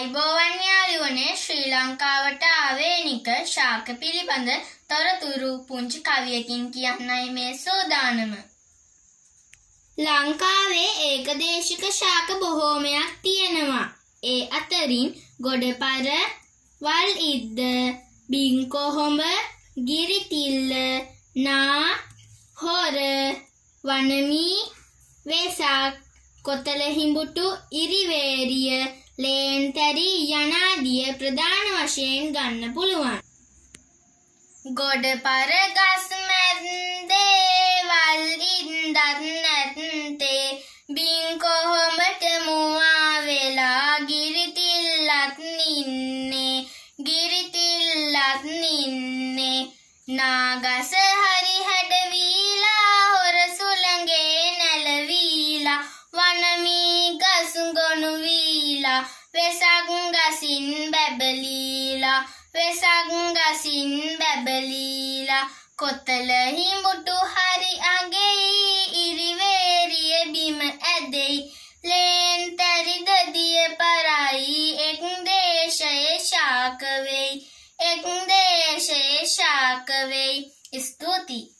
අයිබෝවන් යාළුවනේ ශ්‍රී ලංකාවට ආවේනික ශාක පිළිබඳ තොරතුරු පුංචි කවියකින් කියන්නයි මේ සූදානම. ලංකාවේ ඒකදේශික ශාක බොහෝමයක් තියෙනවා. ඒ අතරින් ගොඩපර, වල් ඉද්ද, බිංකොහොඹ, ගිරිතිල්ල, නා, හොර, වනමී, වෙසක්, කොතල හිඹුටු, ඉරිවේරිය, ලේන්තරි යනාදිය ප්‍රධාන වශයෙන් ගන්න පුළුවන්. ගොඩ පර ගස් මැන්දේ වල් ඉන්දත් නැත්තේ. බින් කොහොමට මුවා වෙලා ගිරිතිල්ලත් නින්නේ? ගිරිතිල්ලත් නින්නේ. නාගස හරි හැඩවීලා හොර සුළඟේ නැලවීලා. වනමී ගසුගොනු වීලා වෙසක් ගසින් බැබලීලා. වෙසක් ගසින් බැබලීලා. කොතල හිඹුටු හරි අගෙයි ඉරිවේරිය බිම ඇදෙයි. ලේන් තරි ගදිය පරයි. එක් දේශයේ ශාක වෙයි. එක් දේශයේ ශාක වෙයි. ස්තුතියි.